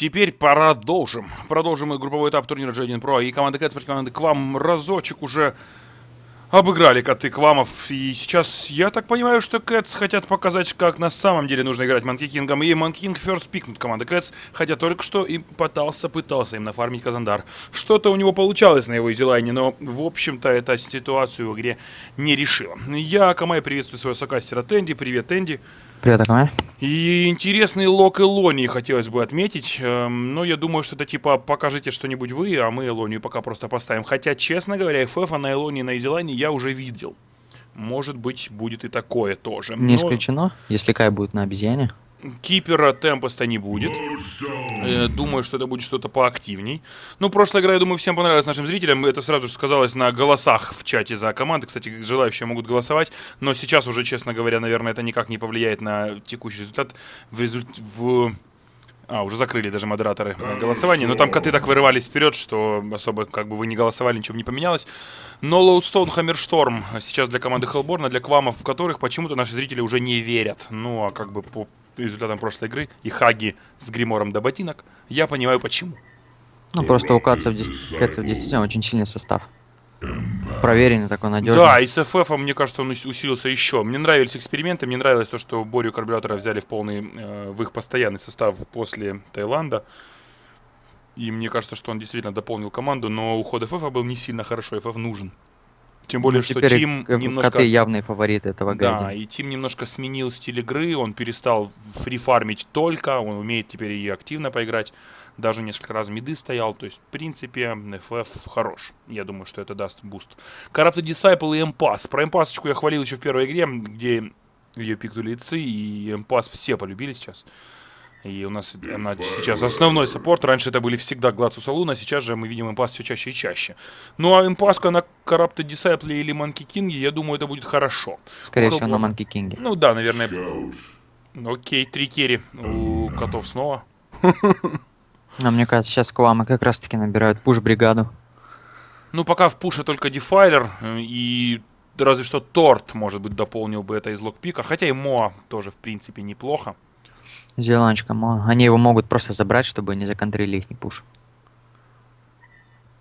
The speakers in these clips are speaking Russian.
Теперь продолжим. Продолжим и групповой этап турнира G1 Pro. И команда Cats против команды QaM разочек уже обыграли коты Квамов. И сейчас я так понимаю, что Cats хотят показать, как на самом деле нужно играть Monkey King ом. И Monkey King first пикнут команда Cats, хотя только что и пытался, пытался им нафармить Казандар. Что-то у него получалось на его easy lane е, но в общем-то эта ситуацию в игре не решила. Я, Камай, приветствую своего сокастера Тенди. Привет, Тенди. Привет, Акаме. И интересный лок Элонии хотелось бы отметить. Эм, но я думаю, что это типа покажите что-нибудь вы, а мы Элонию пока просто поставим. Хотя, честно говоря, FF на Элонии на Изелане я уже видел. Может быть, будет и такое тоже. Не но... исключено, если Кай будет на обезьяне. Кипера Темпеста не будет. Э, думаю, что это будет что-то поактивней. Ну, прошлая игра, я думаю, всем понравилась нашим зрителям. Это сразу же сказалось на голосах в чате за команды. Кстати, желающие могут голосовать. Но сейчас уже, честно говоря, наверное, это никак не повлияет на текущий результат. В результ... а, уже закрыли даже модераторы голосование. Но там коты так вырывались вперед, что особо как бы вы не голосовали, ничего не поменялось. Но Лоудстоун Хаммершторм сейчас для команды Хеллборна, для квамов, в которых почему-то наши зрители уже не верят. Ну, а как бы по результатам прошлой игры и Хаги с гримором до ботинок, я понимаю почему. Ну, просто у Катцев, Катцев действительно очень сильный состав. Проверенный такой, надежный. Да, и с FF, мне кажется, он усилился еще. Мне нравились эксперименты, мне нравилось то, что Борю Карбюратора взяли в полный, э, в их постоянный состав после Таиланда. И мне кажется, что он действительно дополнил команду, но уход FF был не сильно хорошо, FF нужен. Тем более, ну, что Тим немножко... Коты явные фавориты этого гайда. Да, и Тим немножко сменил стиль игры, он перестал фрифармить только, он умеет теперь и активно поиграть даже несколько раз миды стоял. То есть, в принципе, FF хорош. Я думаю, что это даст буст. Corrupted Disciple. Про Эмпасочку я хвалил еще в первой игре, где ее пикнули и Empath все полюбили сейчас. И у нас она сейчас основной саппорт. Раньше это были всегда Glacius, Aluna, сейчас же мы видим Empath все чаще и чаще. Ну а импаска на Corrupted Disciple или Monkey King е, я думаю, это будет хорошо. Скорее всего, на Манки Кинге. Ну да, наверное. Окей, три керри у котов снова. А мне кажется, сейчас Квамы как раз таки набирают пуш-бригаду. Ну, пока в пуше только Дефайлер и разве что Торт, может быть, дополнил бы это из локпика. Хотя и Моа тоже, в принципе, неплохо. Зеланчика, они его могут просто забрать, чтобы не законтрили их не пуш.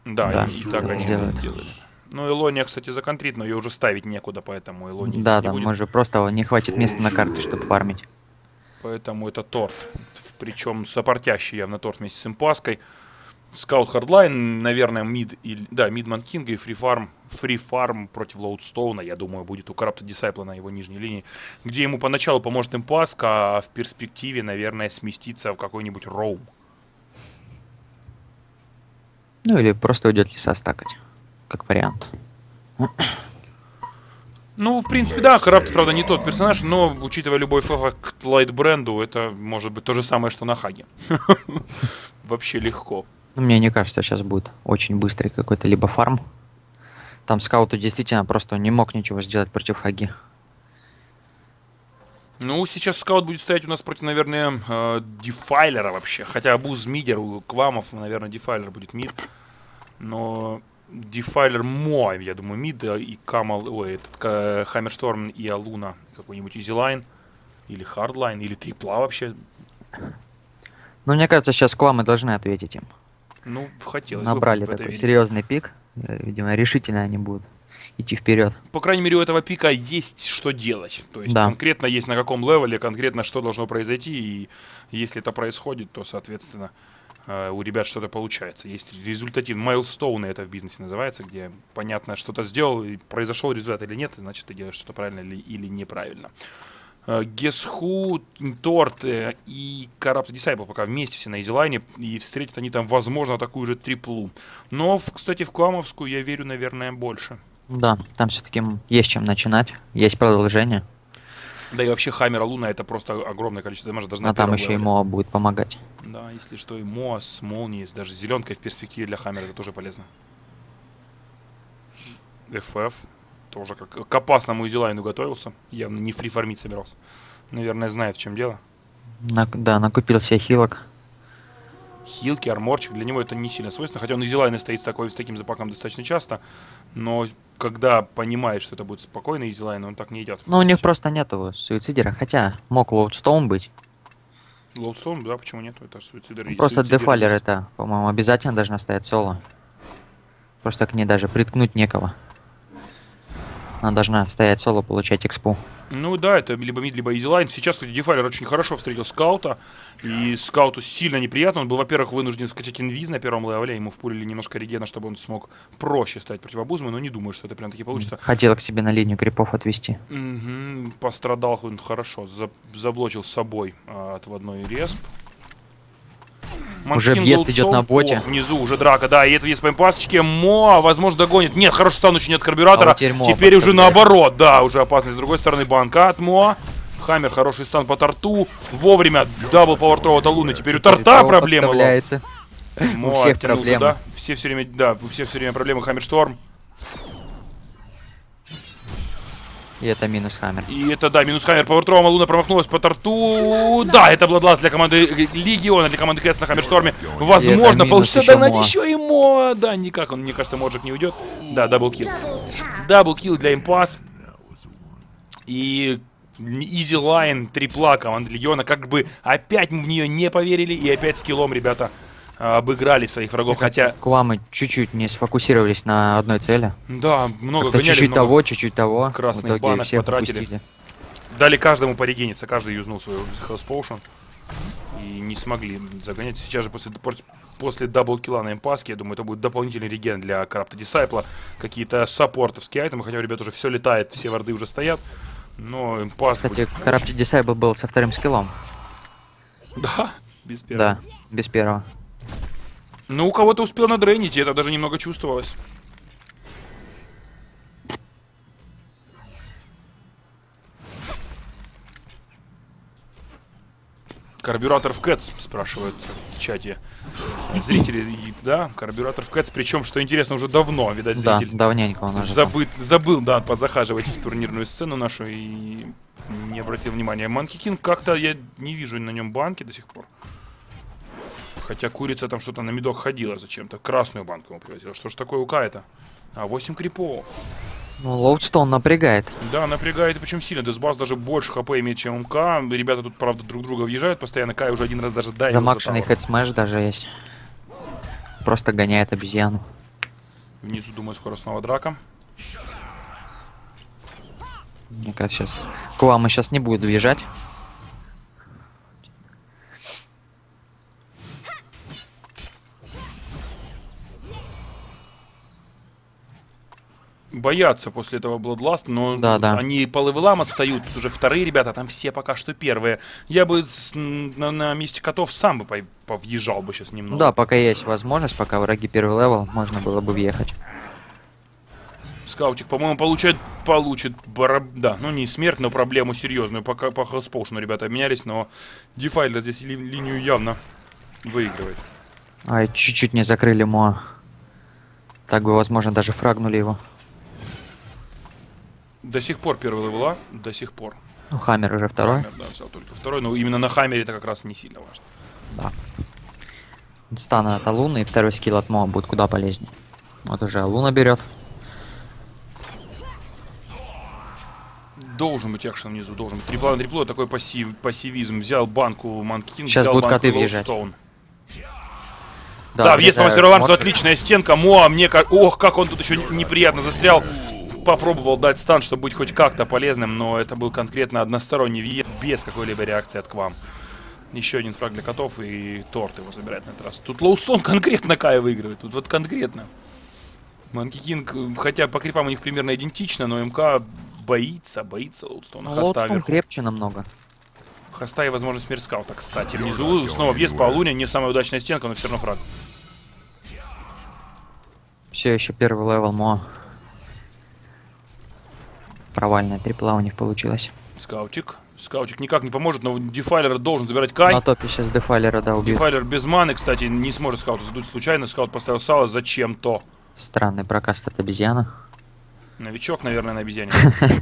Да, да и, так они сделали. сделали. Ну, Илония, кстати, законтрит, но ее уже ставить некуда, поэтому Илония Да, да, может просто не хватит места на карте, чтобы фармить. Поэтому это торт причем сопортящий явно торт вместе с импаской. Скаут Хардлайн, наверное, мид, или, да, мид Манкинга и фрифарм, фрифарм против Лоудстоуна, я думаю, будет у Карапта Дисайпла на его нижней линии, где ему поначалу поможет импаска, а в перспективе, наверное, сместиться в какой-нибудь роум. Ну или просто уйдет леса стакать, как вариант. Ну, в принципе, да, Карапт, правда, не тот персонаж, но, учитывая любой флага к лайт-бренду, это может быть то же самое, что на Хаге. Вообще легко. Ну, мне не кажется, сейчас будет очень быстрый какой-то либо фарм. Там скауту действительно просто не мог ничего сделать против Хаги. Ну, сейчас скаут будет стоять у нас против, наверное, э, дефайлера вообще. Хотя Абуз мидер, у Квамов, наверное, дефайлер будет мид. Но Дефайлер мой, я думаю, мид и Камал, ой, этот Хаммершторм и Алуна, какой-нибудь Изилайн, или Хардлайн, или Трипла вообще. Ну, мне кажется, сейчас Квамы должны ответить им. Ну, хотелось Набрали бы такой серьезный пик. Видимо, решительно они будут идти вперед. По крайней мере, у этого пика есть что делать. То есть да. конкретно есть на каком левеле, конкретно что должно произойти. И если это происходит, то, соответственно, Э, у ребят что-то получается. Есть результатив, майлстоуны это в бизнесе называется, где понятно, что-то сделал, произошел результат или нет, значит, ты делаешь что-то правильно или, или неправильно. Э, Guess Who, Торт э, и Corrupt Disciple пока вместе все на Изилайне, и встретят они там, возможно, такую же триплу. Но, кстати, в Куамовскую я верю, наверное, больше. Да, там все-таки есть чем начинать, есть продолжение. Да и вообще Хаммера Луна это просто огромное количество дамажа. Даже а там еще и Моа будет помогать. Да, если что, и Моа с молнией, даже зеленкой в перспективе для Хаммера это тоже полезно. FF тоже как к опасному easy lane у готовился. Явно не free фармить собирался. Наверное, знает, в чем дело. На, да, накупил себе хилок. Хилки, арморчик, для него это не сильно свойственно. Хотя он easy lane ы стоит с, такой, с таким запаком достаточно часто. Но когда понимает, что это будет спокойно easy lane, он так не идет. Но у них просто нету суицидера. Хотя мог Lodestone быть. Lodestone, да, почему нет? Это суицидер. Ну, Просто суицидер Defiler есть. это, по-моему, обязательно должна стоять соло. Просто к ней даже приткнуть некого. Она должна стоять соло, получать экспу. Ну да, это либо мид, либо easy lane. Сейчас, кстати, Defiler очень хорошо встретил Scout а. И Scout у сильно неприятно. Он был, во-первых, вынужден скачать инвиз на первом левеле. Ему впулили немножко регена, чтобы он смог проще стать противобузмой. Но не думаю, что это прям таки получится. Хотела к себе на линию крипов отвести. Мгм, Пострадал он хорошо. За- заблочил с собой а, отводной респ. Уже Манкин въезд идет на боте. О, внизу уже драка, да, и это есть по импасочке. Мо, возможно, догонит. Нет, хорошо, стан очень от карбюратора. А вот теперь Мо теперь уже наоборот, да, уже опасность. С другой стороны, банка от Мо. Хаммер, хороший стан по торту. Вовремя дабл пауэр от Луны. Теперь у торта подставляется. Мо У всех проблемы. туда. Все все время, да, у всех все время проблемы. Хаммер Шторм. И это минус хаммер. И это, да, минус Хаммер Пауэртром, Луна промахнулась по торту. Да, это Бладлас для команды Легиона, для команды Кэтс на Хаммершторме. Возможно, получится догнать еще и Моа. Да, никак, он, мне кажется, Моджик не уйдет. Да, даблкил. Даблкил для импас. И Изи Лайн, трипла команды Легиона. Как бы опять мы в нее не поверили. И опять скиллом ребята обыграли своих врагов. Хотя, Куамы чуть-чуть не сфокусировались на одной цели. да, много гоняли, чуть-чуть много. того, чуть-чуть того. красных В итоге банок всех потратили. упустили. Дали каждому порегениться, каждый юзнул свою Health Potion. И не смогли загонять. Сейчас же после, после даблкила на импаске, я думаю, это будет дополнительный реген для Крапта Дисайпла. Какие-то саппортовские айтемы, хотя у ребят уже все летает, все варды уже стоят. Но импас Кстати, будет- Карапти Дисайбл был со вторым скиллом. Да, без первого. Да, без первого. Ну, у кого-то успел надрейнить, и это даже немного чувствовалось. Карбюратор в Кэтс, спрашивают в чате зрители. Да, карбюратор в Кэтс, причем, что интересно, уже давно, видать, Да, зритель давненько он уже. забыт, забыл, да, позахаживать в турнирную сцену нашу и не обратил внимания. Манки Кинг как-то я не вижу на нем банки до сих пор. Хотя курица там что-то на медок ходила зачем-то. Красную банку ему привозила. Что ж такое у Кайта? А, 8 крипов. Ну, Лоудстоун напрягает. Да, напрягает, и причем сильно. Десбас даже больше хп имеет, чем МК. Ребята тут, правда, друг друга въезжают постоянно. Кай уже один раз даже за Замакшенный хедсмэш даже есть. Просто гоняет обезьяну. Внизу, думаю, скоро снова драка. Мне кажется, сейчас Куама сейчас не будет въезжать. Боятся после этого Bloodlust, но Да, да. они по левелам отстают, тут уже вторые ребята, там все пока что первые. Я бы с- на, на месте котов сам бы по- повъезжал бы сейчас немного. Да, пока есть возможность, пока враги первый левел, можно было бы въехать. Скаутик, по-моему, получает, получит, бара- да, ну не смерть, но проблему серьезную. Пока по health potion у ребята обменялись, но Дефайлер здесь ли- линию явно выигрывает. Ай, чуть-чуть не закрыли Моа. Так бы, возможно, даже фрагнули его. До сих пор первый левела, до сих пор. Ну, Хаммер уже второй. Хаммер, да, взял только второй, но именно на Хаммере это как раз не сильно важно. Да. Стана от Алуны и второй скилл от Моа будет куда полезнее. Вот уже Алуна берет. Должен быть экшен внизу, должен быть. Трипло на трипло, такой пассив, пассивизм. Взял банку Манкинг, Щас взял будут банку коты въезжать. Лоудстоун. Да, въезд по мастеру Ларсу, отличная стенка. Моа, мне как... Ох, как он тут еще неприятно застрял. Попробовал дать стан, чтобы быть хоть как-то полезным, но это был конкретно односторонний въезд, без какой-либо реакции от Квам. Еще один фраг для котов, и торт его забирает на этот раз. Тут Лоудстон конкретно Кая выигрывает, тут вот конкретно. Манки Кинг, хотя по крипам у них примерно идентично, но МК боится, боится Лоудстона. Ну, вверху. крепче намного. Хоста и, возможно, смерть скаута, кстати. Внизу снова въезд по Луне, не самая удачная стенка, но все равно фраг. Все еще первый левел Моа. Провальная трипла у них получилась. Скаутик. Скаутик никак не поможет, но Дефайлер должен забирать Кай. На топе сейчас Дефайлера, да, убьют. Дефайлер без маны, кстати, не сможет скаута задуть случайно. Скаут поставил сало зачем-то. Странный прокаст от обезьяны. Новичок, наверное, на обезьяне.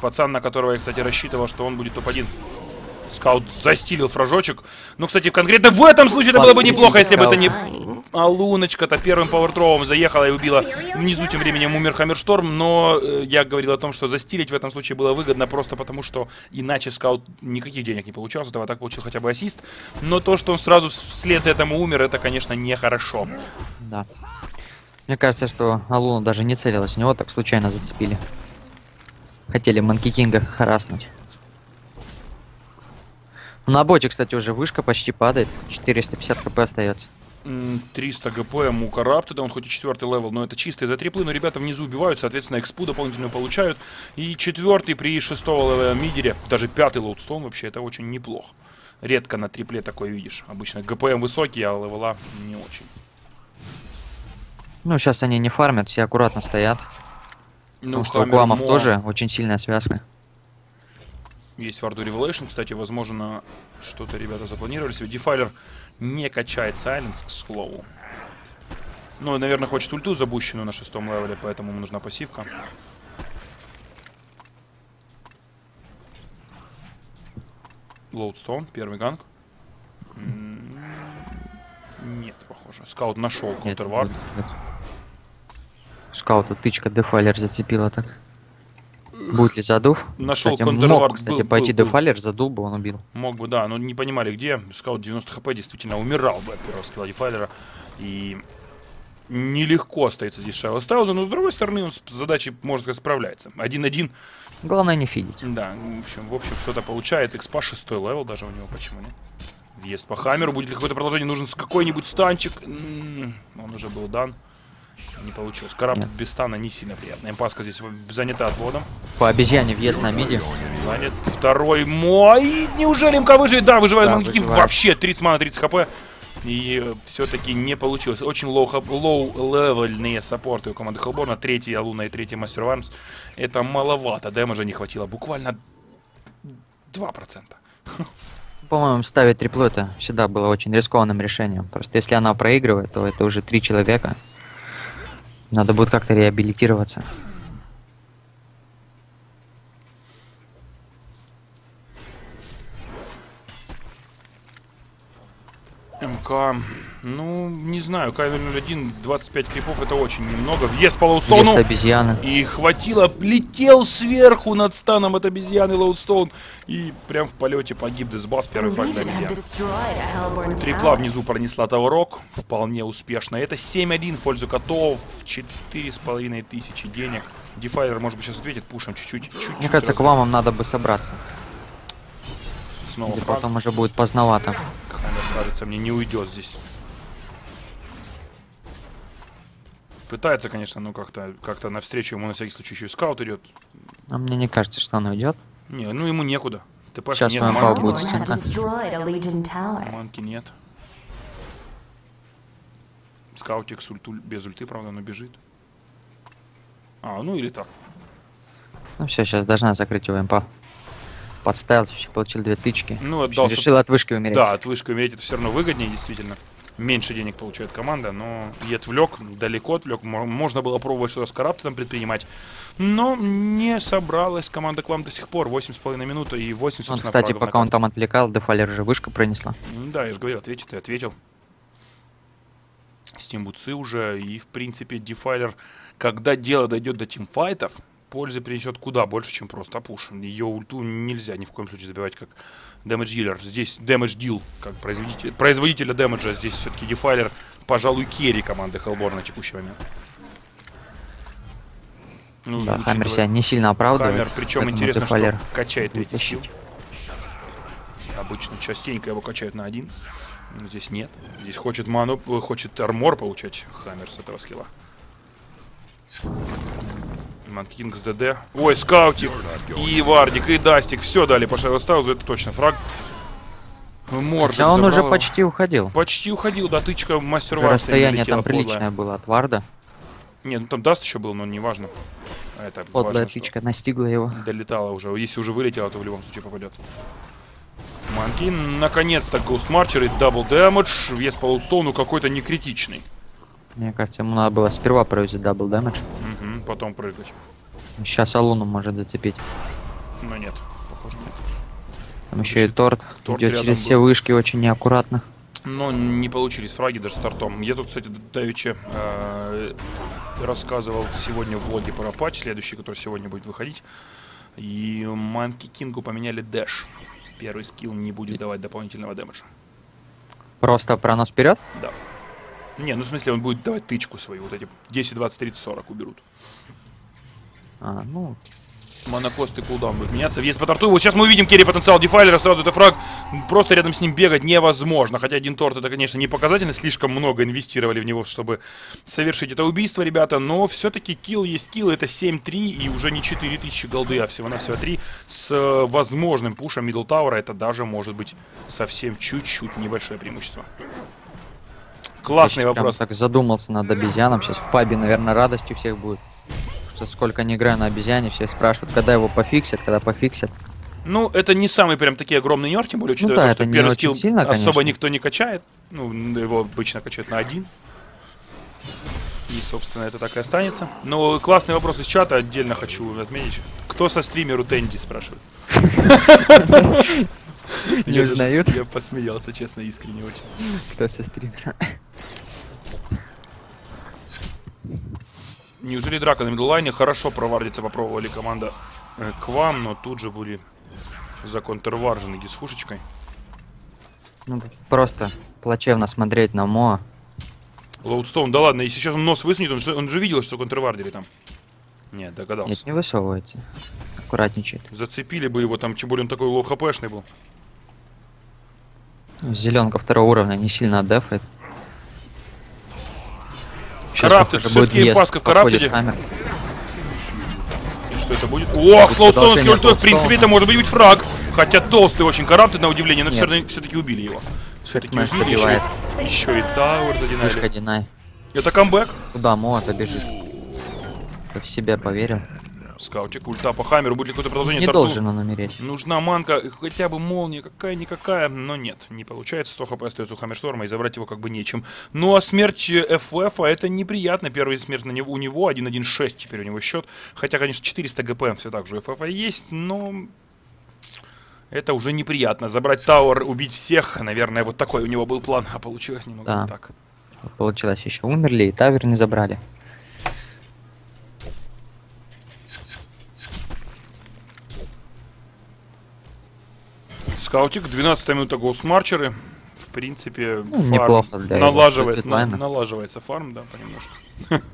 Пацан, на которого я, кстати, рассчитывал, что он будет топ-1. Скаут застилил фражочек. Ну, кстати, конкретно в этом случае это было бы неплохо, если бы это не... А Луночка-то первым пауэртровым заехала и убила внизу тем временем умер Хаммершторм, но э, я говорил о том, что застилить в этом случае было выгодно просто потому, что иначе скаут никаких денег не получал, этого так получил хотя бы ассист. Но то, что он сразу вслед этому умер, это, конечно, нехорошо. Да. Мне кажется, что Алуна даже не целилась, у него так случайно зацепили. Хотели Манки Кинга хараснуть. На боте, кстати, уже вышка почти падает. 450 хп остается. М, 300 ГП Мука Раптеда, он хоть и четвертый левел, но это чисто из-за триплы, но ребята внизу убивают, соответственно, экспу дополнительную получают. И четвертый при шестого левела мидере, даже пятый лоудстоун вообще, это очень неплохо. Редко на трипле такое видишь. Обычно ГПМ высокий, а левела не очень. Ну, сейчас они не фармят, все аккуратно стоят. Ну, потому что у Куамов Мо тоже очень сильная связка. Есть Варду Revelation, кстати, возможно, что-то ребята запланировали себе. Дефайлер не качает Сайленс, к слову. Ну, наверное, хочет ульту забущенную на шестом левеле, поэтому ему нужна пассивка. Лоудстоун, первый ганг. Нет, похоже. Скаут нашел контрвард. Скаута тычка дефайлер зацепила так. Будет ли задув? Нашел Кстати, мог, кстати, был- пойти был- дефайлер, задул бы, он убил. Мог бы, да, но не понимали где. Скаут 90 хп действительно умирал бы от первого скилла Дефайлера. И нелегко остается здесь Шайло Стауза, но с другой стороны он с задачей, можно сказать, справляется. 1-1, Главное не фидить. да, в общем, в общем что-то получает. Экспа 6 левел даже у него, почему нет? Въезд по Хаммеру, будет ли какое-то продолжение, нужен какой-нибудь станчик. М, Он уже был дан. Не получилось. Караб Нет. без стана не сильно приятно. Импаска здесь занята отводом. По обезьяне въезд на миди. Занят второй мой. Неужели МК выживет? Да, выживает Да, выживает. Вообще 30 мана, 30 хп. И все-таки не получилось. Очень лоу, лоу-левельные саппорты у команды Хелборна. Третий Алуна и третий Мастер Вармс. Это маловато. Дэмэджа не хватило. Буквально 2%. По-моему, ставить триплу это всегда было очень рискованным решением. Просто если она проигрывает, то это уже три человека. Надо будет как-то реабилитироваться. МК, ну, не знаю, К-01, 25 крипов это очень немного. Въезд по Есть лоудстоуну. обезьяна. И хватило, летел сверху над станом от обезьяны Лоудстоун. И прям в полете погиб Десбас, первый фраг для обезьян. Трипла внизу пронесла Таурок, вполне успешно. Это 7-1 в пользу котов, 4,5 тысячи денег. Дефайлер, может быть, сейчас ответит пушем чуть-чуть. Мне кажется, к раз- вам надо бы собраться. Снова Или фраг. потом уже будет поздновато. Хаммер, кажется, мне не уйдет здесь. Пытается, конечно, ну как-то как навстречу ему на всякий случай еще и скаут идет. Но мне не кажется, что он уйдет. Не, ну ему некуда. ТП Сейчас нет, он манки, будет tower. манки нет. Скаутик с ульту, без ульты, правда, но бежит. А, ну или так. Ну все, сейчас должна закрыть его импа. Подставил, еще получил две тычки. Ну, отдался. решил от вышки умереть. Да, от вышки умереть это все равно выгоднее, действительно. Меньше денег получает команда, но и отвлек, далеко отвлек. Мо- Можно было пробовать что-то с Караптом предпринимать. Но не собралась команда к вам до сих пор. 8,5 минуты и 8, Он, кстати, пока он там отвлекал, дефалер уже вышка пронесла. Да, я же говорил, ответит и ответил. Стимбуцы уже, и, в принципе, Дефайлер, когда дело дойдет до тимфайтов, пользы принесет куда больше, чем просто пуш. Ее ульту нельзя ни в коем случае забивать как дэмэдж дилер. Здесь дэмэдж дил, как производитель, производителя дэмэджа. Здесь все-таки Дефайлер, пожалуй, керри команды Хеллборна на текущий момент. Ну, Да, Хаммер себя не сильно оправдывает. Хаммер, причем интересно, что качает третий тащить. Обычно частенько его качают на один. Но здесь нет. Здесь хочет ману, э, хочет армор получать Хаммер с этого скилла. Манкинг с ДД. Ой, скаутик. И Вардик, и Дастик. Все дали по Шайло Стаузу, это точно фраг. Моржик Хотя он уже его. почти уходил. Почти уходил, да, тычка мастер Уже Варса расстояние там подлая. приличное было от Варда. Не, ну там Даст еще был, но неважно. А Это Подлая важно, тычка настигла его. Долетала уже. Если уже вылетела, то в любом случае попадет. Манки, наконец-то Ghost Marcher и Double Damage. Вес по лутстоуну какой-то не критичный. Мне кажется, ему надо было сперва провести дабл дэмэдж. Мгм, потом прыгать. Сейчас Алуну может зацепить. Но нет, похоже нет. Там еще и торт. торт Идет через был. все вышки очень неаккуратно. Но не получились фраги даже с тортом. Я тут, кстати, давеча э, рассказывал сегодня в влоге про патч, следующий, который сегодня будет выходить. И Манки Кингу поменяли дэш. Первый скилл не будет давать дополнительного дэмэджа. Просто пронос вперед? Да. Не, ну в смысле он будет давать тычку свою. Вот эти 10, 20, 30, 40 уберут. А, ну, Manacost и кулдаун будет меняться. Вес по торту. Вот сейчас мы увидим carry потенциал Defiler'а. Сразу это фраг. Просто рядом с ним бегать невозможно. Хотя один торт это, конечно, не показательно. Слишком много инвестировали в него, чтобы совершить это убийство, ребята. Но все-таки kill есть kill. Это 7-3 и уже не 4000 голды, а всего-навсего 3. С э, возможным пушем middle tower'а это даже может быть совсем чуть-чуть небольшое преимущество. Классный вопрос. так задумался над обезьяном. Сейчас в пабе, наверное, радость у всех будет. Что сколько не играю на обезьяне, все спрашивают, когда его пофиксят, когда пофиксят. Ну, это не самый прям такие огромный нерв, тем более, учитывая да, то, это что первый скилл сильно, особо конечно. никто не качает. Ну, его обычно качают на один. И, собственно, это так и останется. Но классный вопрос из чата отдельно хочу отметить. Кто со стримеру Тенди спрашивает? Не узнают? Я посмеялся, честно, искренне очень. Кто со стримера? Неужели драка на мидлайне хорошо провардиться попробовали команда э, к вам, но тут же были законтрваржены гисхушечкой. Ну, просто плачевно смотреть на Моа. Лоудстоун, да ладно, если сейчас он нос высунет, он же, он же видел, что контрвардили там. Нет, догадался. Нет, не высовывается. Аккуратничает. Зацепили бы его там, тем более он такой лоу хпшный был. Зеленка второго уровня не сильно отдефает. Караптед, всё-таки импаска в Караптеде. Хаммер. И что это будет? Ох, слоустоунский ультой, в принципе, это может быть фраг. Хотя толстый очень караптед, на удивление, но все-таки убили его. Все-таки убили, еще, еще и Тауэр задинали. Динай. Это камбэк. Куда Моа-то бежит? Ты в себя поверил? Скаутик, ульта по хаммеру, будет ли какое-то продолжение? Не Тарту? должен он умереть. Нужна манка, хотя бы молния, какая-никакая, но нет, не получается. 100 хп остается у Хаммершторма, и забрать его как бы нечем. Ну а смерть э, FF, а это неприятно. Первая смерть на него, у него 1-1-6 теперь у него счет. Хотя, конечно, 400 ГП все так же у FF есть, но... Это уже неприятно. Забрать Тауэр, убить всех, наверное, вот такой у него был план, а получилось немного Да. не так. Получилось еще умерли и тавер не забрали. Скаутик, 12 минута голсмарчеры. В принципе, Ну, фарм неплохо для налаживает, на- налаживается фарм, да, понемножку.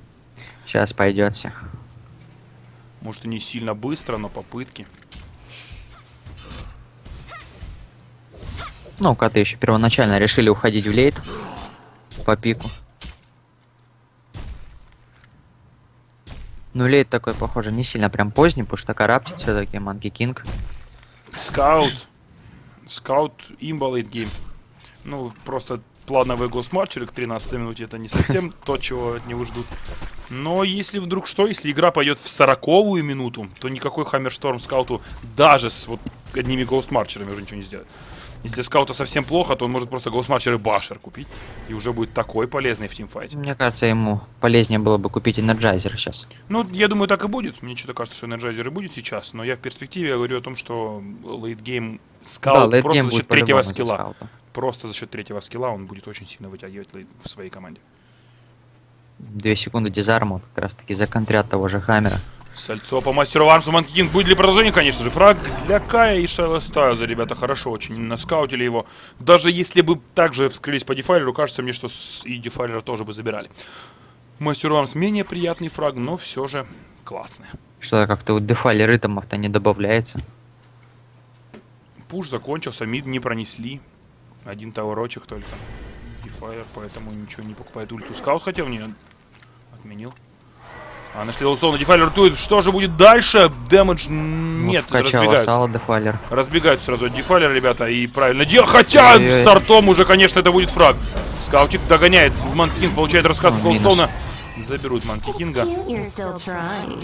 Сейчас пойдет все. Может и не сильно быстро, но попытки. Ну, коты еще первоначально решили уходить в лейт. По пику. Ну, лейт такой, похоже, не сильно прям поздний, потому что караптит все-таки Манки Кинг. Scout. Scout имба late game. Ну, просто плановый Ghost Marcher'ы к 13 минуте это не совсем то, чего от него ждут. Но если вдруг что, если игра пойдет в 40 минуту, то никакой Hammerstorm Scout'у даже с вот одними Ghost Marcher'ами уже ничего не сделает. Если Scout'а совсем плохо, то он может просто Ghost Marcher'ы и basher купить. И уже будет такой полезный в teamfight'е. Мне кажется, ему полезнее было бы купить Energizer сейчас. Ну, я думаю, так и будет. Мне что-то кажется, что Energizer и будет сейчас. Но я в перспективе говорю о том, что late game Scout late game просто за счет третьего за skill'а. Scout'а. Просто за счет третьего skill'а он будет очень сильно вытягивать в своей команде. Две секунды disarm'а, как раз таки законтрят того же Hammer'а. Сальцо по мастеру Армсу Monkey King. Будет ли продолжение, конечно же. Фраг для Кая и Шайла Стайлза, ребята, хорошо очень наскаутили его. Даже если бы также вскрылись по Defiler'у, кажется мне, что и дефайлера тоже бы забирали. Мастеру Армс менее приятный фраг, но все же классный. Что-то как-то у дефали ритмов-то не добавляется. Пуш закончился, мид не пронесли. Один таурочек только. Дефайр, поэтому ничего не покупает ульту. Скаут хотел, не отменил. А нашли Лоустоун, Дефайлер ультует. Что же будет дальше? Дэмэдж н- нет, Вот разбегаются. сало дефалер. Разбегаются сразу от Дефайлера, ребята, и правильно делают. Хотя Ой-ой-ой. стартом уже, конечно, это будет фраг. Скаутик догоняет. Monkey King получает рассказ Ну, минус. Lodestone'а. Заберут Monkey King'а. You're still trying.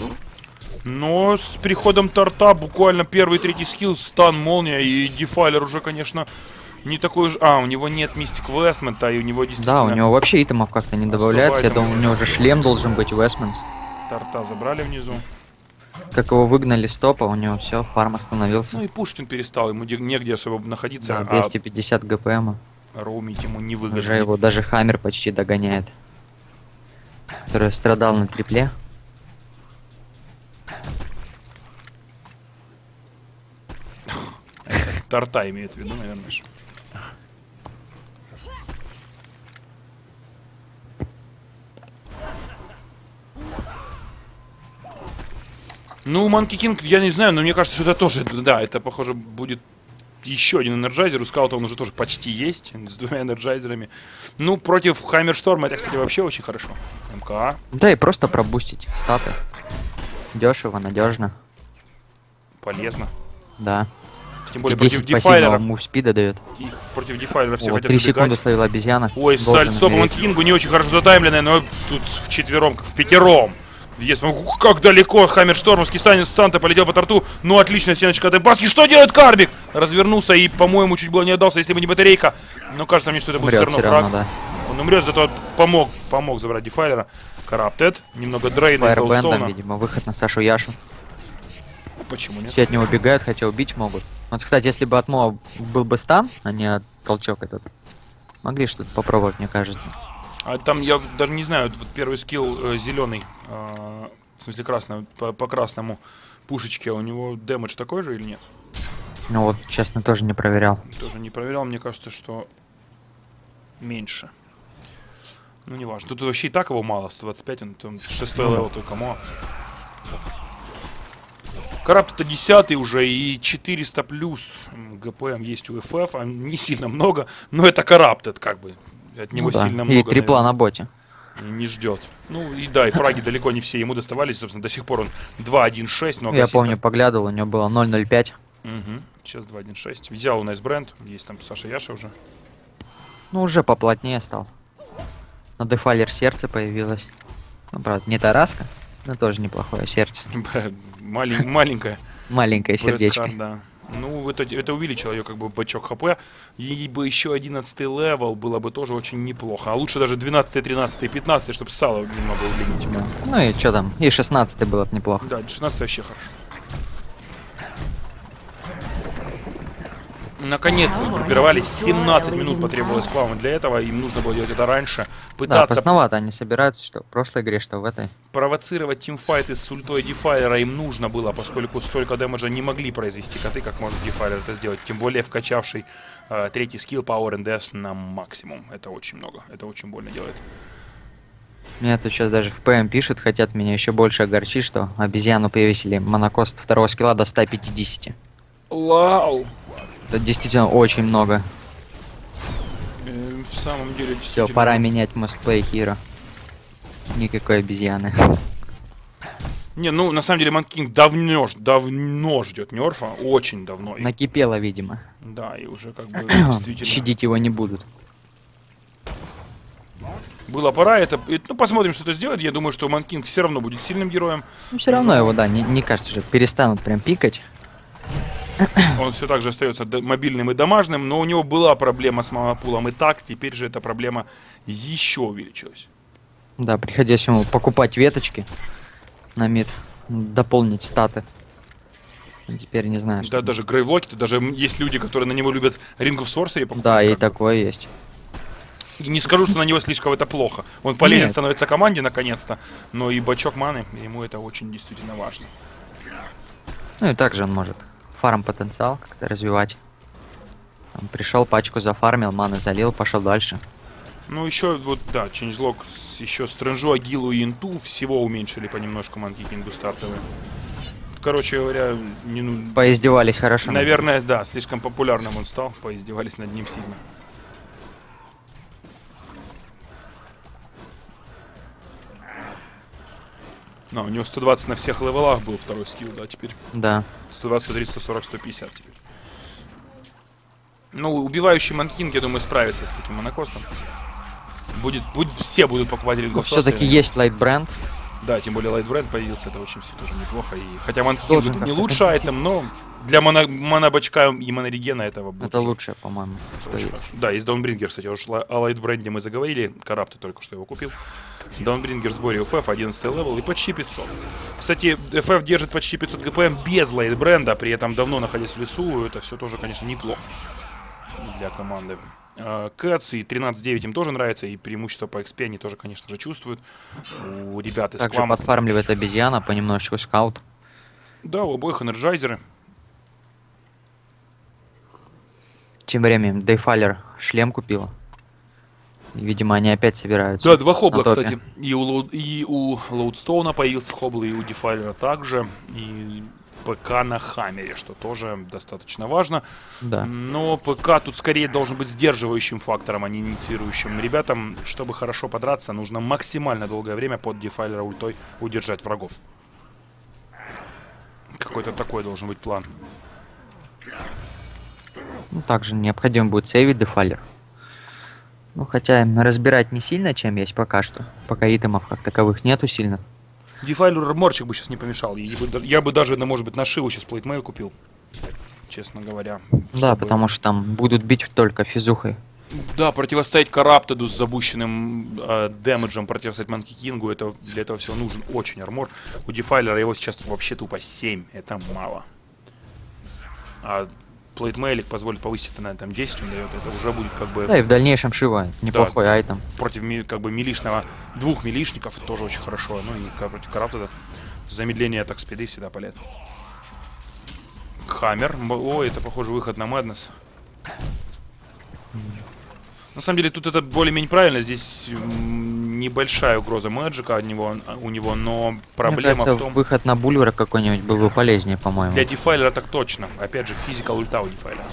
Но с приходом торта буквально первый третий skill, stun, молния и Defiler уже, конечно, не такой же... А, у него нет Mystic Vestments'а, и у него действительно... Да, у него вообще итемов как-то не добавляется. Я думаю, у него уже шлем должен быть, Vestments. Торта забрали внизу. как его выгнали с топа, у него все, фарм остановился. Ну и Пушкин перестал, ему де- негде особо находиться, Да, а 250 ГПМ. роумить ему не выгодно. Уже его даже Хаммер почти догоняет. Который страдал на трипле. Торта имеет в виду, наверное. Ну, Манки Кинг, я не знаю, но мне кажется, что это тоже, да, это, похоже, будет еще один энерджайзер. У скаута он уже тоже почти есть, с двумя энерджайзерами. Ну, против Хаммершторма это, кстати, вообще очень хорошо. МКА. Да и просто пробустить статы. Дешево, надежно. полезно. Да. Тем более 10 против Дефайлера. мувспида дает. Их против Дефайлера все Вот, хотят 3 секунды убегать. словила обезьяна. Ой, Сальцо по умереть. Манкингу не очень хорошо затаймленное, но тут в четвером, в пятером. Если ух, как далеко Хаммерштормовский станет Станта полетел по торту. Ну, отличная стеночка от Баски. Что делает Карбик? Развернулся и, по-моему, чуть было не отдался, если бы не батарейка. Но кажется мне, что это будет все равно фраг. да. Он умрет, зато помог, помог забрать Дефайлера. Караптед. Немного дрейна Голдстоуна. видимо, выход на Сашу Яшу. Почему нет? Все от него убегают, хотя убить могут. Вот, кстати, если бы от Моа был бы стан, а не толчок этот, могли что-то попробовать, мне кажется. А там я даже не знаю, вот первый скилл зеленый, в смысле красный, по, по красному пушечке, у него дэмэдж такой же или нет? Ну вот, честно, тоже не проверял. Тоже не проверял, мне кажется, что меньше. Ну, не важно. Тут вообще и так его мало, 125, он там шестой Ну да. level только Моа. Corrupted это 10 уже и 400 плюс ГПМ есть у FF, а не сильно много, но это Corrupted как бы. От него Ну да. сильно И много. трипл на боте. наверное, Не ждет. Ну и да, и фраги далеко не все ему доставались, собственно, до сих пор он 2-1-6, но Я ассистов- помню, поглядывал, у него было 0.05. Мгм. Сейчас 2-1-6. Взял у нас бренд, есть там Саша Яша уже. Ну, уже поплотнее стал. На Defiler сердце появилось. Ну, правда, не Тараска, но тоже неплохое сердце. Бля, малень- Маленькая. Маленькое сердечко. Ну, это, это увеличило ее как бы бачок хп. Ей бы еще 11 level было бы тоже очень неплохо. А лучше даже 12, 13, 15, чтобы сало немного удлинить. Ну и что там, и 16 было бы неплохо. Да, 16 вообще хорошо. Наконец-то сгруппировались. 17 минут потребовалось клавам для этого. Им нужно было делать это раньше. Да, Пытаться поздновато они собираются, что в прошлой игре, что в этой. провоцировать тимфайты с ультой Дефайлера им нужно было, поскольку столько дэмэджа не могли произвести коты, как может Дефайлер это сделать. Тем более вкачавший э, третий скилл Power and Death на максимум. Это очень много. Это очень больно делает. Меня тут сейчас даже в ПМ пишут, хотят меня еще больше огорчить, что обезьяну повесили монокост второго скилла до 150. Лау! Это действительно очень много. Э, в самом деле, Все, пора менять Play Hero. Никакой обезьяны. Не, ну, на самом деле, Манкинг давно, давно ждет нерфа. Очень давно. Накипело, видимо. Да, и уже как бы действительно... Щадить его не будут. Была пора, это... Ну, посмотрим, что это сделает. Я думаю, что Манкинг все равно будет сильным героем. Ну, все равно его, да, не, не кажется, что перестанут прям пикать. Он все так же остается мобильным и домашним, но у него была проблема с монопулом и так, теперь же эта проблема еще увеличилась. Да, приходилось ему покупать веточки на мид, дополнить статы. Теперь не знаю, Да, даже Грейвлоки, даже есть люди, которые на него любят Ring of Sorcery покупать. Да, и такое есть. И Не скажу, что на него слишком это плохо. Он полезен Нет. становится команде наконец-то, но и бачок маны, ему это очень действительно важно. Ну и также он может фарм потенциал как-то развивать. Там пришел, пачку зафармил, маны залил, пошел дальше. Ну, еще вот, да, с еще стрэнжу, агилу и инту всего уменьшили понемножку манки кингу стартовые. Короче говоря, не, ну, Поиздевались хорошо. наверное, да, слишком популярным он стал, поиздевались над ним сильно. Ну, у него 120 на всех левелах был второй скилл, да, теперь. Да. 120, 130, 140, 150 теперь. Ну, убивающий Манкинг, я думаю, справится с таким монокостом. Будет, будет, все будут покупать Ring Все-таки есть лайт бренд. Да, тем более Lightbrand появился, это очень все тоже неплохо. И, хотя Monkey King не компенсировать. item, но Для моно, манабачка и манарегена этого будет Это лучшее, по-моему, что очень есть. Да, из Dawnbringer, кстати, уж о Lightbrand'е мы заговорили. Corrupted только что его купил. Dawnbringer в сборе FF, 11 level и почти 500. Кстати, FF держит почти 500 ГПМ без Lightbrand'а, при этом давно находясь в лесу. Это все тоже, конечно, неплохо для команды. А, Cats и 13.9 им тоже нравится, и преимущество по XP они тоже, конечно же, чувствуют. У ребят из Также кланов. подфармливает обезьяна, понемножечку скаут. Да, у обоих энерджайзеры. Тем временем Defiler шлем купила. Видимо, они опять собираются. Да, два хобла, кстати. И у, Лоуд- и у Лоудстоуна появился хобл, и у Дефайлера также. И ПК на Хаммере, что тоже достаточно важно. Да. Но ПК тут скорее должен быть сдерживающим фактором, а не инициирующим. Ребятам, чтобы хорошо подраться, нужно максимально долгое время под Дефайлера ультой удержать врагов. Какой-то такой должен быть план. Ну, также необходимо будет сейвить Дефалер. Ну, хотя разбирать не сильно, чем есть пока что. Пока итемов как таковых нету сильно. Дефайлеру арморчик бы сейчас не помешал. Я бы, я бы даже, может быть, на Шиву сейчас плейтмейл купил. Честно говоря. Да, Чтобы- потому что там будут бить только физухой. Да, противостоять Караптеду с запущенным э, дэмэджем, противостоять Манки Кингу, это, для этого всего нужен очень армор. У Дефайлера его сейчас вообще тупо 7, это мало. А плейтмейлик позволит повысить это, наверное, там 10 он дает, это уже будет как бы Да, и в дальнейшем Шива неплохой айтем. против как бы милишного, двух милишников, это тоже очень хорошо. Ну и против Караптеда замедление так спиды всегда полезно. Хаммер, о, это похоже выход на Мэднес. На самом деле тут это более-менее правильно, здесь небольшая угроза Мэджика от него, у него, но Мне проблема кажется, в том, выход на бульвара какой-нибудь был бы полезнее, по-моему. для Дефайлера так точно. Опять же, физикал ульта у Дефайлера.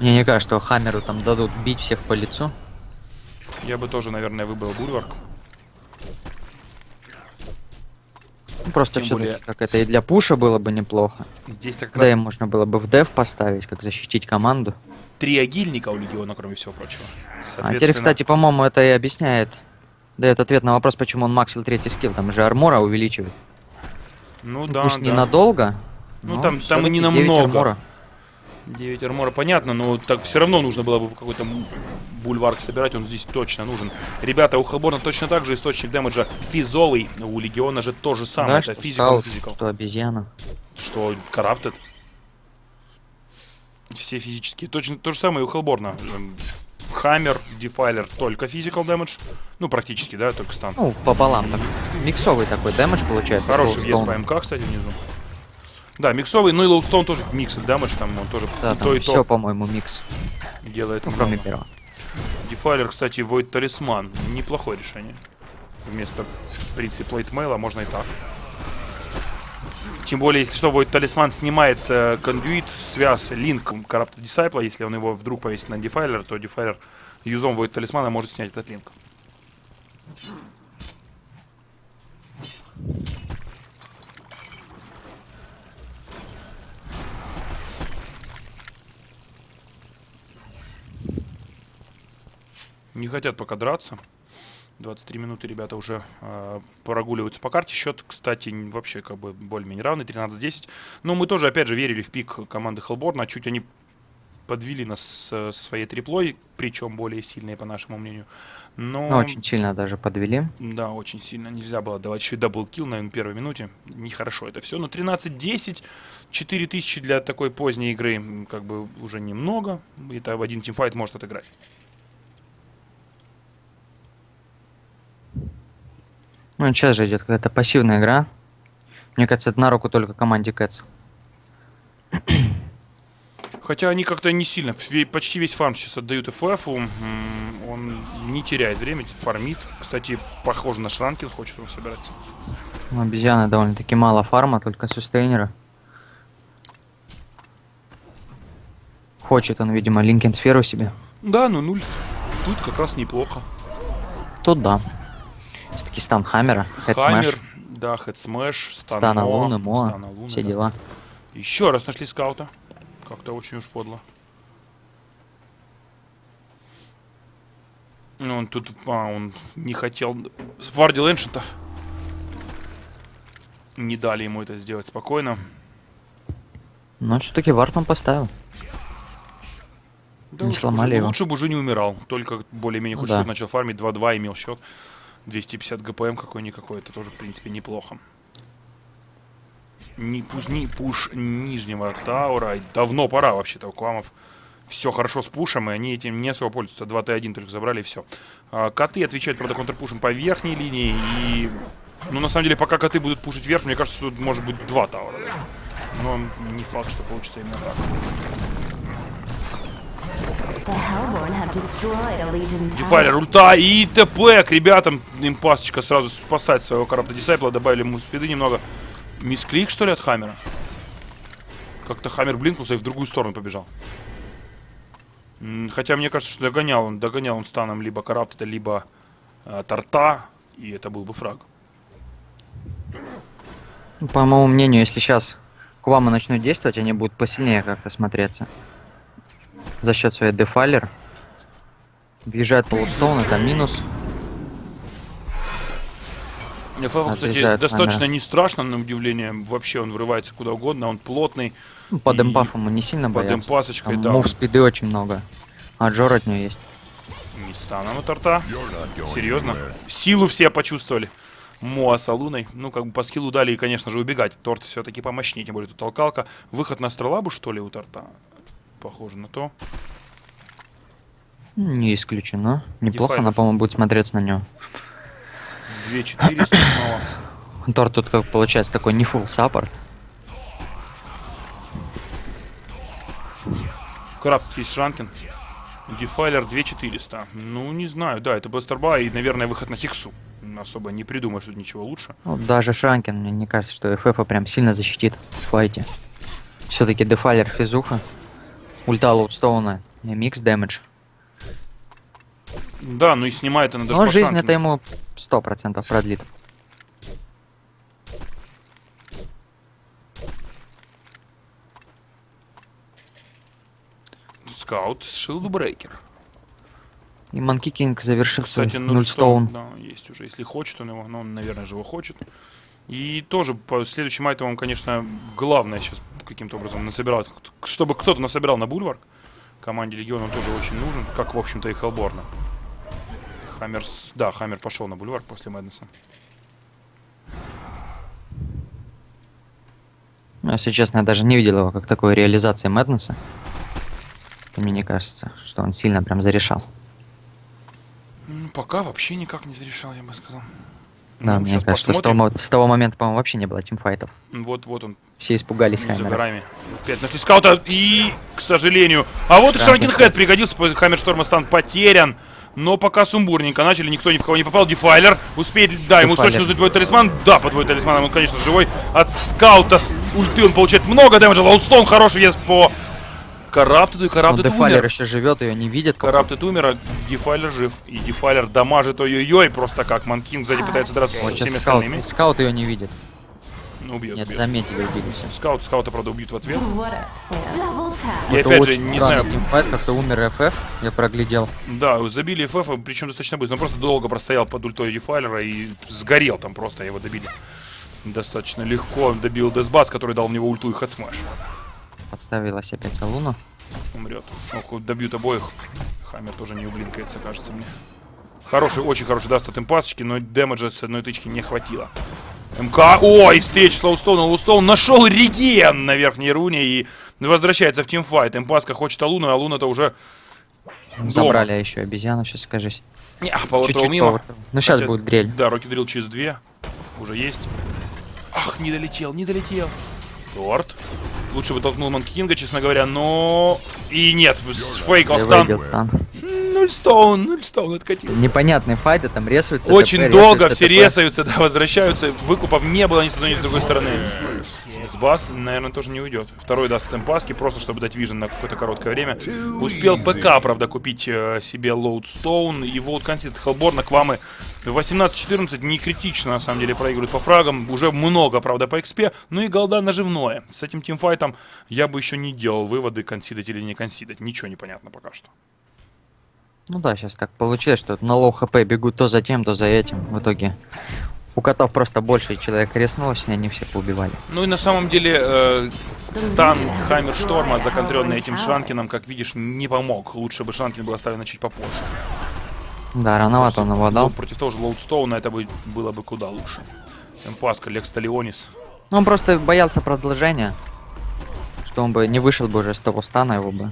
Мне не кажется, что Хаммеру там дадут бить всех по лицу. Я бы тоже, наверное, выбрал Бульварк. Ну, просто Тем все более- как это и для пуша было бы неплохо. Здесь как Да раз и можно было бы в дев поставить, как защитить команду. три агильника у Легиона, кроме всего прочего. А теперь, Соответственно, кстати, по-моему, это и объясняет. Дает ответ на вопрос, почему он максил третий скилл. Там же армора увеличивает. Ну Ну, да, Пусть да. ненадолго. Ну, там- там и не 9 намного. армора. 9 армора, понятно, но так все равно нужно было бы какой-то бульварк собирать, он здесь точно нужен. Ребята, у Хелборна точно так же источник дэмэджа физовый, у Легиона же то же самое, Да, это физикал, физикал. что обезьяна. Что Караптед. Все физические. Точно то же самое и у Хелборна. Хаммер, Defiler только physical damage. Ну, практически, да, только стан. Ну, пополам так. Миксовый такой damage получается. Хороший Glowstone. по МК, кстати, внизу. Да, миксовый, ну и Лоудстоун тоже микс damage, там он тоже Да, и то, и все, то по-моему, микс. делает Ну, кроме первого. Defiler, кстати, Void Talisman. Неплохое решение. Вместо, в принципе, плейтмейла можно и так. Тем более, если что, Void Талисман снимает э, связь, линк Карапта Дисайпла. Если он его вдруг повесит на Дефайлер, то Дефайлер юзом Void Талисмана может снять этот линк. Не хотят пока драться. 23 минуты ребята уже э, прогуливаются по карте. Счет, кстати, вообще как бы более-менее равный, 13-10. Но мы тоже, опять же, верили в пик команды Хелборна. Чуть они подвели нас с своей триплой, причем более сильные, по нашему мнению. Но, Ну, Очень сильно даже подвели. да, очень сильно. Нельзя было давать еще и double kill, наверное, в первой минуте. Нехорошо это все. Но 13-10, 4000 для такой поздней игры, как бы уже немного. Это в один teamfight может отыграть. Ну, сейчас же идет какая-то пассивная игра. Мне кажется, это на руку только команде Кэтс. Хотя они как-то не сильно. Почти весь фарм сейчас отдают м, Он не теряет время, фармит. Кстати, похоже на Шранкин, хочет он собираться. У обезьяны довольно-таки мало фарма, только сустейнера. Хочет он, видимо, Линкен сферу себе. Да, ну нуль. Тут как раз неплохо. Тут да. Все-таки стан Хаммера, Smash, да, Smash, Стан Мо, Луны, Моа, Луны, все да. дела. Еще раз нашли скаута. Как-то очень уж подло. Ну, он тут, а, он не хотел... Вардил Эншентов. Не дали ему это сделать спокойно. Но все-таки вард он поставил. Да Не сломали бы, его. Лучше бы уже не умирал. Только более-менее Ну хоть да. начал фармить. 2-2 имел счет. 250 ГПМ какой-никакой. Это тоже, в принципе, неплохо. Не, не пуш нижнего таура. Давно пора вообще-то у Квамов. Все хорошо с пушем, и они этим не особо пользуются. 2Т1 только забрали, и все. коты отвечают, правда, контрпушем по верхней линии. И, ну, на самом деле, пока коты будут пушить вверх, мне кажется, тут может быть два таура. Но не факт, что получится именно так. Дефайлер, ульта и ТП к ребятам. Им пасочка сразу спасать своего карапта дисайпла. Добавили ему спиды немного. Мисклик, что ли, от Хаммера? Как-то Хаммер блинкнулся и в другую сторону побежал. Хотя мне кажется, что догонял он, догонял он станом либо Карапта, либо э, Торта. И это был бы фраг. По моему мнению, если сейчас Квамы начнут действовать, они будут посильнее как-то смотреться. За счет своей дефайлер. Въезжает полустоун, это минус. ФФ, кстати, достаточно не страшно, на удивление. Вообще он врывается куда угодно, он плотный. Ну, По демпафу ему не сильно Под боятся. демпасочкой, Там да. мув спиды очень много. А Джор от нее есть. Не станом у торта. Серьезно? Силу все почувствовали. Моа с Алуной. Ну, как бы по скиллу дали и, конечно же, убегать. Торт все-таки помощнее, тем более тут толкалка. Выход на астролабу, что ли, у торта? Похоже на то. Не исключено. Неплохо, Дефайлер. она, по-моему, будет смотреться на него. 2400 снова. Торт тут как получается такой не full саппорт. Краб есть Шранкин. Дефайлер 2400. Ну, не знаю, да, это Бастерба и, наверное, выход на Хиксу. Особо не придумаешь тут ничего лучше. Ну, даже Шранкин, мне не кажется, что ФФ прям сильно защитит в файте. Все-таки дефайлер физуха. Ульта лоудстоуна. Микс дэмэдж. Да, ну и снимает она даже Но жизнь это ему 100% продлит. Скаут Shieldbreaker. И Monkey King завершил свой Кстати. Nullstone, да, есть уже, если хочет он его, но он, наверное, же его хочет. И тоже по следующим айтемам, конечно, главное сейчас каким-то образом насобирать, чтобы кто-то насобирал на Bulwark. Команде Легиона он тоже очень нужен, как, в общем-то, и Хелборна. Хаммер, да, Хаммер пошел на Bulwark после Мэднеса. Ну, если честно, я даже не видел его как такой реализации Мэднеса. И Мне не кажется, что он сильно прям зарешал. Пока вообще никак не зарешал, я бы сказал. Да, Ну, мне кажется, с того, с того момента, по-моему, вообще не было тимфайтов. Вот, вот он, Все испугались Хаймера. горами. Опять нашли скаута, и, к сожалению... А вот и Шранкин Шранкин Хэт пригодился, по- Хаммер Шторма стан потерян. Но пока сумбурненько начали, никто ни в кого не попал. Дефайлер успеет, да, ему Дефайлер. срочно нужен твой талисман. Да, по твой талисман он, конечно, живой. От скаута с ульты он получает много дэмэджа. Лоудстоун хороший вес по Караптеду, и Но Караптед Дефайлер умер. еще живет, ее не видит. Караптед умер, а Дефайлер жив. И Дефайлер дамажит ой-ой-ой, просто как Манкин сзади пытается драться со Вот всеми сейчас скаут, остальными. скаут ее не видит. Ну, убьет, Нет, убьет. заметили, убили все. Скаут, скаута, правда, убьют в ответ. Это опять же, не знаю, тимфайт, как-то умер ФФ, я проглядел. Да, забили ФФ, причем достаточно быстро. Он просто долго простоял под ультой Дефайлера и сгорел там просто, его добили. Достаточно легко добил Десбас, который дал в него ульту и хедсмэш. Подставилась опять Луна. Умрет. Ох, добьют обоих. Хаммер тоже не ублинкается, кажется мне. Хороший, очень хороший даст от импасочки, но дэмэджа с одной тычки не хватило. МК, ой, встреча с Лоустоуном. Лоустоун нашел реген на верхней руне и возвращается в тимфайт. Импаска хочет Алуну, а Алуна-то уже дома. Забрали еще обезьяну, сейчас скажись. Не, а, Чуть-чуть мимо. Ну сейчас Хотя- будет дрель. Да, Рокки дрил через две. Уже есть. Ах, не долетел, не долетел. Торт. Лучше бы толкнул Манки Кинга, честно говоря, но... И нет, фейкал стан. Стан. Нуль стоун, нуль стоун откатил. Непонятный файт, а там рисуется. Очень ТП, долго рисуется все ТП. резаются, да, возвращаются. Выкупов не было ни с одной, ни с другой стороны. Сбас, наверное, тоже не уйдет. Второй даст темпаски, просто чтобы дать вижен на какое-то короткое время. Успел ПК, правда, купить э, себе Лоудстоун и Волт Консит Хелборна Квамы 18-14 не критично, на самом деле, проигрывают по фрагам. Уже много, правда, по экспе. Ну и голда наживное. С этим тимфайтом я бы еще не делал выводы, concede 'ать или не concede 'ать. Ничего не понятно пока что. Ну да, сейчас так получилось, что на low хп бегут то за тем, то за этим. В итоге У котов просто больше человек реснулось, и они все поубивали. Ну и на самом деле э, стан Хаммершторма, законтренный этим Shrunken 'ом, как видишь, не помог. Лучше бы Shrunken был оставлен чуть попозже. Да, рановато он его Ну, отдал. против того же Лоудстоуна это бы, было бы куда лучше. Паска, Лекс Талионис. Ну, он просто боялся продолжения. Что он бы не вышел бы уже с того стана, его бы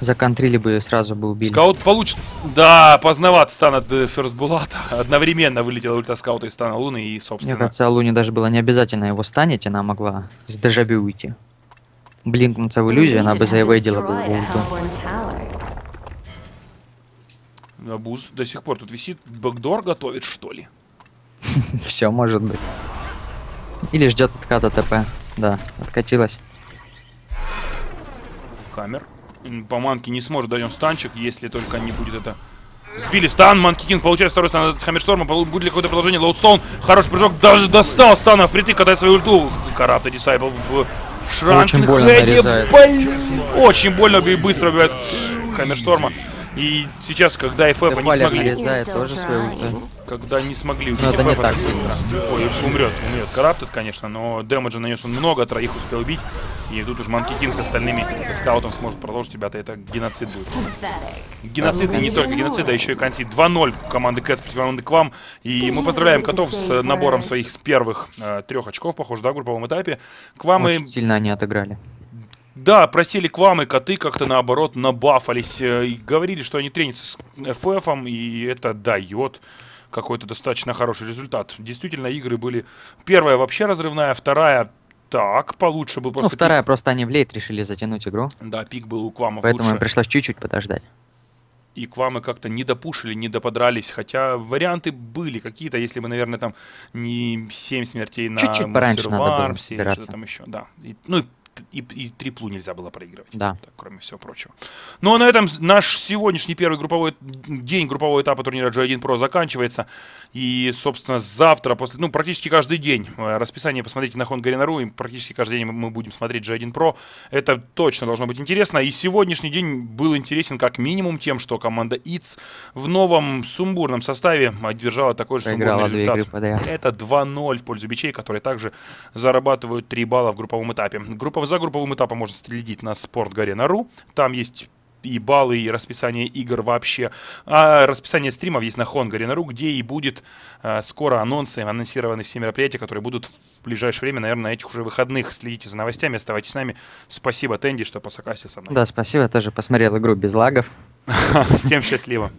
законтрили бы и сразу бы убили. Скаут получит. Да, поздноват стан от э, Ферстбулата. Одновременно вылетела ультраскаута из стана Луны и, Мне собственно... кажется, Луне даже было не обязательно его станить, она могла с дежавю уйти. Блинкнуться в иллюзию, она бы заэвейдила бы его ульту. Абуз до сих пор тут висит. Бэкдор готовит, что ли? Все может быть. Или ждет отката ТП. Да, откатилась. Хаммер. По манке не сможет дать он станчик, если только не будет это... Сбили. Стан, Манки Кинг получает второй стан от Хаммершторма, будет ли какое-то продолжение, Лоудстоун, хороший прыжок, даже достал стана, впритык катает свою ульту, Карапта Дисайбл в шранке, Очень больно Хэдди, очень больно и быстро убивает Хаммершторма, и сейчас, когда FF не Дефалер смогли, нарезает тоже свою ульту. когда не смогли убить Но это не FF, так быстро. Ой, умрет, умрет. Караптед, конечно, но дэмэджа нанес он много, троих успел убить. И тут уж Манки Кинг с остальными, со скаутом сможет продолжить, ребята, это геноцид будет. Геноцид и не только геноцид, а еще и консид 2-0 команды Кэт против команды Квам. И мы поздравляем котов с набором своих первых э, трех очков, похоже, да, в групповом этапе. Квамы, Очень сильно они отыграли. Да, просили Квамы, коты как-то наоборот набафались. э, И говорили, что они тренятся с FF, и это дает какой-то достаточно хороший результат. Действительно, игры были... Первая вообще разрывная, вторая так, получше Ну, просто вторая, просто они в лейт решили затянуть игру. пик. Да, пик был у Квамов Поэтому им лучше. пришлось чуть-чуть подождать. И Квамы как-то не допушили, не доподрались. Хотя варианты были какие-то, если бы, наверное, там не 7 смертей на Чуть-чуть пораньше надо было Wars или что там еще. Да. И- ну и, и, и триплу нельзя было проигрывать. Да. Так, кроме всего прочего. Ну а на этом наш сегодняшний первый групповой день группового этапа турнира G1 Pro заканчивается. И, собственно, завтра, после, ну, практически каждый день, э, расписание посмотрите на Hongarena.ru, и практически каждый день мы будем смотреть G1 Pro. Это точно должно быть интересно. И сегодняшний день был интересен как минимум тем, что команда ИЦ в новом сумбурном составе одержала такой же Проиграла сумбурный результат. Это 2-0 в пользу бичей, которые также зарабатывают 3 балла в групповом этапе. Группа, за групповым этапом можно следить на Спортгарена.ру. Там есть и баллы, и расписание игр вообще. А расписание стримов есть на Hongarena.ru, где и будет э, скоро анонсы, анонсированы все мероприятия, которые будут в ближайшее время, наверное, на этих уже выходных. Следите за новостями, оставайтесь с нами. Спасибо, Тенди, что посокасил со мной. Да, спасибо, я тоже посмотрел игру без лагов. Всем счастливо.